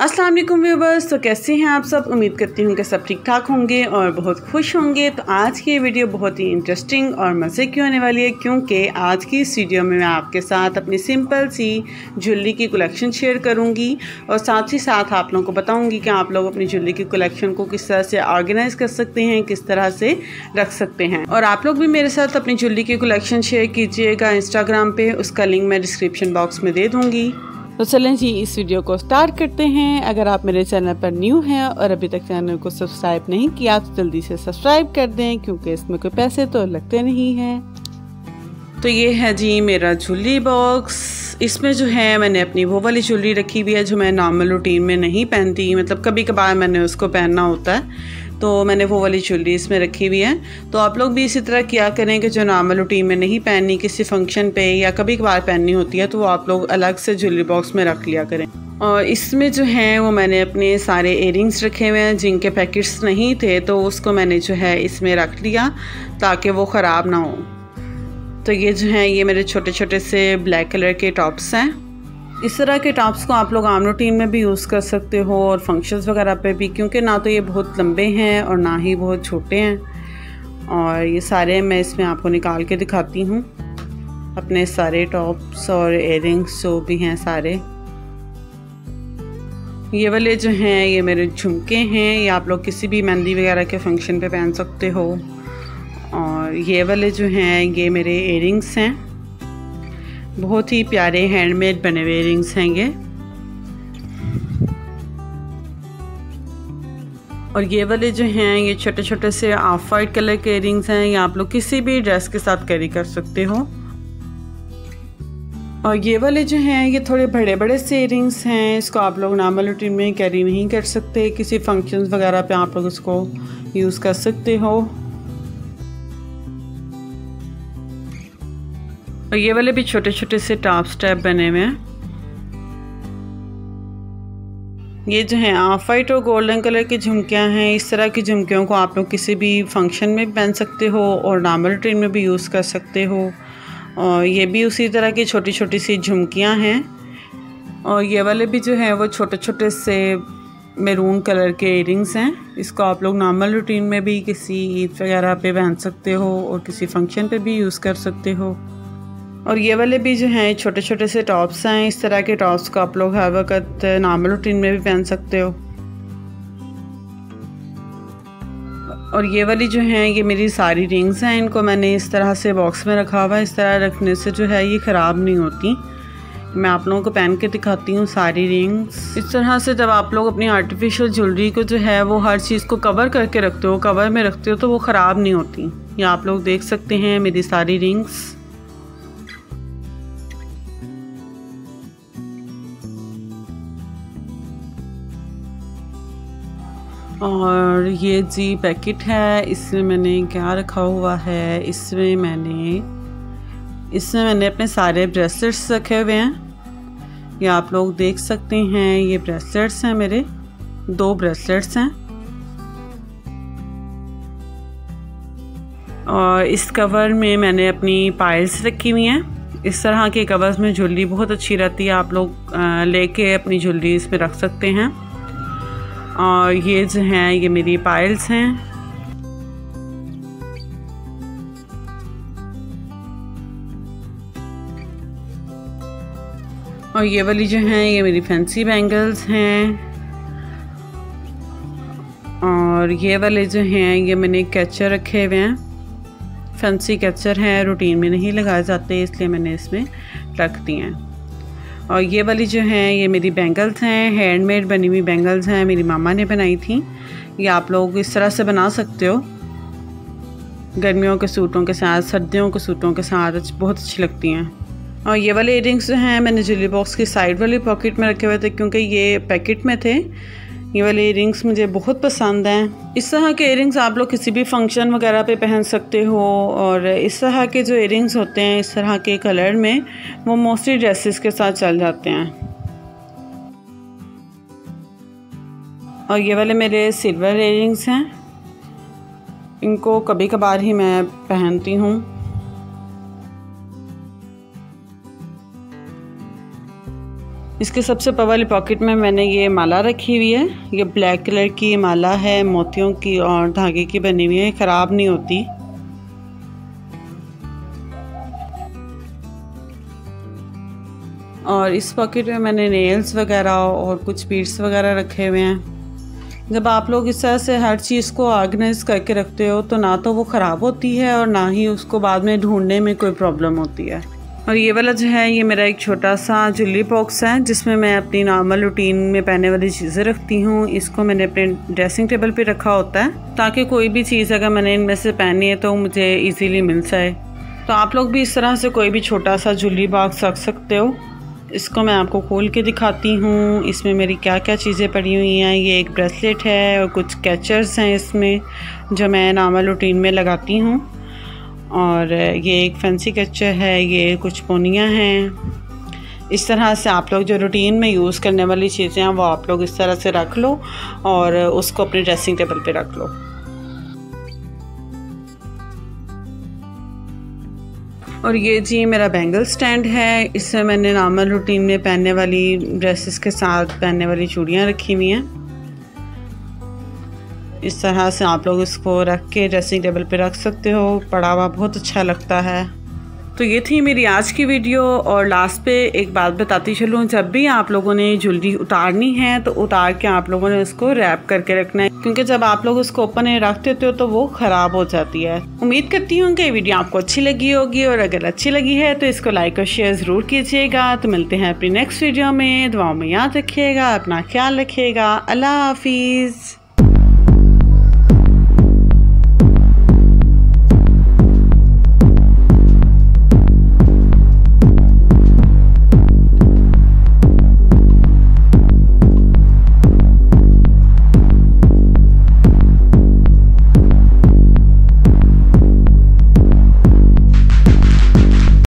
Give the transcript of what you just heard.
अस्सलाम वालेकुम व्यूवर्स तो कैसे हैं आप सब? उम्मीद करती हूँ कि सब ठीक ठाक होंगे और बहुत खुश होंगे। तो आज की वीडियो बहुत ही इंटरेस्टिंग और मज़े की होने वाली है, क्योंकि आज की इस वीडियो में मैं आपके साथ अपनी सिंपल सी ज्वेलरी की कलेक्शन शेयर करूँगी और साथ ही साथ आप लोगों को बताऊँगी कि आप लोग अपनी ज्वेलरी की कलेक्शन को किस तरह से ऑर्गेनाइज कर सकते हैं, किस तरह से रख सकते हैं। और आप लोग भी मेरे साथ अपनी ज्वेलरी की कलेक्शन शेयर कीजिएगा इंस्टाग्राम पर उसका लिंक मैं डिस्क्रिप्शन बॉक्स में दे दूँगी। तो चलें जी, इस वीडियो को स्टार्ट करते हैं। अगर आप मेरे चैनल पर न्यू हैं और अभी तक चैनल को सब्सक्राइब नहीं किया तो जल्दी से सब्सक्राइब कर दें, क्योंकि इसमें कोई पैसे तो लगते नहीं हैं। तो ये है जी मेरा ज्वेलरी बॉक्स इसमें जो है, मैंने अपनी वो वाली ज्वेलरी रखी हुई है, जो मैं नॉर्मल रूटीन में नहीं पहनती। मतलब कभी कभार मैंने उसको पहनना होता है। तो मैंने वो वाली ज्वेलरी इसमें रखी हुई है। तो आप लोग भी इसी तरह किया करें कि जो नॉर्मल रूटीन में नहीं पहननी, किसी फ़ंक्शन पे या कभी कभार पहननी होती है तो वो आप लोग अलग से ज्वेलरी बॉक्स में रख लिया करें। और इसमें जो है, वो मैंने अपने सारे एयरिंग्स रखे हुए हैं, जिनके पैकेट्स नहीं थे तो उसको मैंने जो है इसमें रख लिया, ताकि वो ख़राब ना हो। तो ये जो है, ये मेरे छोटे छोटे से ब्लैक कलर के टॉप्स हैं। इस तरह के टॉप्स को आप लोग आम रूटीन में भी यूज़ कर सकते हो और फ़ंक्शंस वगैरह पे भी, क्योंकि ना तो ये बहुत लंबे हैं और ना ही बहुत छोटे हैं। और ये सारे मैं इसमें आपको निकाल के दिखाती हूँ। अपने सारे टॉप्स और एयरिंग्स जो भी हैं सारे। ये वाले जो हैं, ये मेरे झुमके हैं। ये आप लोग किसी भी मेहंदी वगैरह के फ़ंक्शन पे पहन सकते हो। और ये वाले जो हैं, ये मेरे एयरिंग्स हैं। बहुत ही प्यारे हैंडमेड बने हुए रिंग्स हैं ये और ये वाले जो हैं, ये छोटे छोटे से ऑफ़ वाइट कलर के रिंग्स हैं, ये आप लोग किसी भी ड्रेस के साथ कैरी कर सकते हो। और ये वाले जो हैं, ये थोड़े बड़े बड़े से रिंग्स हैं, इसको आप लोग नॉर्मल रूटीन में कैरी नहीं कर सकते। किसी फ़ंक्शंस वगैरह पे आप लोग इसको यूज़ कर सकते हो। और ये वाले भी छोटे छोटे से टॉप स्टेप बने हुए हैं। ये जो है ऑफ़ वाइट और गोल्डन कलर की झुमकियाँ हैं, इस तरह की झुमकियों को आप लोग किसी भी फ़ंक्शन में पहन सकते हो और नॉर्मल ट्रेन में भी यूज़ कर सकते हो। और ये भी उसी तरह की छोटी छोटी सी झुमकियाँ हैं। और ये वाले भी जो हैं, वो छोटे छोटे से मेरून कलर के इयरिंग्स हैं। इसको आप लोग नॉर्मल रूटीन में भी किसी ईद वगैरह पे पहन सकते हो और किसी फ़ंक्शन पे भी यूज़ कर सकते हो। और ये वाले भी जो हैं छोटे छोटे से टॉप्स हैं, इस तरह के टॉप्स को आप लोग हर वक्त नॉर्मल रूटीन में भी पहन सकते हो। और ये वाली जो हैं, ये मेरी सारी रिंग्स हैं, इनको मैंने इस तरह से बॉक्स में रखा हुआ है। इस तरह रखने से जो है, ये ख़राब नहीं होती। मैं आप लोगों को पहन के दिखाती हूँ सारी रिंग्स इस तरह से जब आप लोग अपनी आर्टिफिशियल ज्वेलरी को जो है, वो हर चीज़ को कवर करके रखते हो कवर में रखते हो तो वो ख़राब नहीं होती। ये आप लोग देख सकते हैं मेरी सारी रिंग्स और ये जी पैकेट है, इसमें मैंने क्या रखा हुआ है? इसमें मैंने इसमें मैंने अपने सारे ब्रेसलेट्स रखे हुए हैं। ये आप लोग देख सकते हैं, ये ब्रेसलेट्स हैं मेरे, दो ब्रेसलेट्स हैं। और इस कवर में मैंने अपनी पायल्स रखी हुई हैं। इस तरह के कवर्स में ज्वेलरी बहुत अच्छी रहती है, आप लोग लेके अपनी ज्वेलरी इसमें रख सकते हैं। और ये जो हैं, ये मेरी पायल्स हैं। और ये वाली जो हैं, ये मेरी फैंसी बैंगल्स हैं। और ये वाले जो हैं, ये मैंने कैचर रखे हुए हैं। फैंसी कैचर हैं रूटीन में नहीं लगाए जाते, इसलिए मैंने इसमें रख दिए हैं। और ये वाली जो है, ये मेरी बैंगल्स हैं हैंडमेड बनी हुई बैंगल्स हैं, मेरी मामा ने बनाई थी। ये आप लोग इस तरह से बना सकते हो। गर्मियों के सूटों के साथ, सर्दियों के सूटों के साथ बहुत अच्छी लगती हैं। और ये वाले इयरिंग्स जो हैं, मैंने ज्वेलरी बॉक्स की साइड वाली पॉकेट में रखे हुए थे, क्योंकि ये पैकेट में थे। ये वाले इयरिंग्स मुझे बहुत पसंद हैं। इस तरह के इयरिंग्स आप लोग किसी भी फ़ंक्शन वगैरह पे पहन सकते हो और इस तरह के जो इयरिंग्स होते हैं, इस तरह के कलर में वो मोस्टली ड्रेसेस के साथ चल जाते हैं। और ये वाले मेरे सिल्वर इयरिंग्स हैं। इनको कभी कभार ही मैं पहनती हूँ। इसके सबसे ऊपर वाली पॉकेट में मैंने ये माला रखी हुई है। ये ब्लैक कलर की माला है, मोतियों की और धागे की बनी हुई है, ख़राब नहीं होती। और इस पॉकेट में मैंने नेल्स वगैरह और कुछ बीड्स वगैरह रखे हुए हैं। जब आप लोग इस तरह से हर चीज़ को ऑर्गेनाइज करके रखते हो तो ना तो वो ख़राब होती है और ना ही उसको बाद में ढूँढने में कोई प्रॉब्लम होती है। और ये वाला जो है, ये मेरा एक छोटा सा जुल्ली बॉक्स है, जिसमें मैं अपनी नॉर्मल रूटीन में पहनने वाली चीज़ें रखती हूँ। इसको मैंने अपने ड्रेसिंग टेबल पे रखा होता है, ताकि कोई भी चीज़ अगर मैंने इनमें से पहनी है तो मुझे इजीली मिल जाए। तो आप लोग भी इस तरह से कोई भी छोटा सा जुल्ली बॉक्स रख सकते हो। इसको मैं आपको खोल के दिखाती हूँ। इसमें मेरी क्या क्या चीज़ें पड़ी हुई हैं। ये एक ब्रेसलेट है और कुछ कैचर्स हैं इसमें, जो मैं नॉर्मल रूटीन में लगाती हूँ। और ये एक फैंसी कैचर है, ये कुछ पोनियाँ हैं। इस तरह से आप लोग जो रूटीन में यूज़ करने वाली चीज़ें हैं, वो आप लोग इस तरह से रख लो और उसको अपने ड्रेसिंग टेबल पे रख लो। और ये जी मेरा बैंगल स्टैंड है। इसमें मैंने नॉर्मल रूटीन में पहनने वाली ड्रेसेस के साथ पहनने वाली चूड़ियाँ रखी हुई हैं। इस तरह से आप लोग इसको रख के ड्रेसिंग टेबल पे रख सकते हो। पड़ा हुआ बहुत अच्छा लगता है। तो ये थी मेरी आज की वीडियो और लास्ट पे एक बात बताती चलूँ, जब भी आप लोगों ने ज्वेलरी उतारनी है तो उतार के आप लोगों ने उसको रैप करके रखना है। क्योंकि जब आप लोग उसको ओपन रख देते हो तो वो ख़राब हो जाती है। उम्मीद करती हूँ कि वीडियो आपको अच्छी लगी होगी और अगर अच्छी लगी है तो इसको लाइक और शेयर ज़रूर कीजिएगा। तो मिलते हैं अपनी नेक्स्ट वीडियो में। दुआओं में याद रखिएगा, अपना ख्याल रखिएगा। अल्लाह हाफिज़।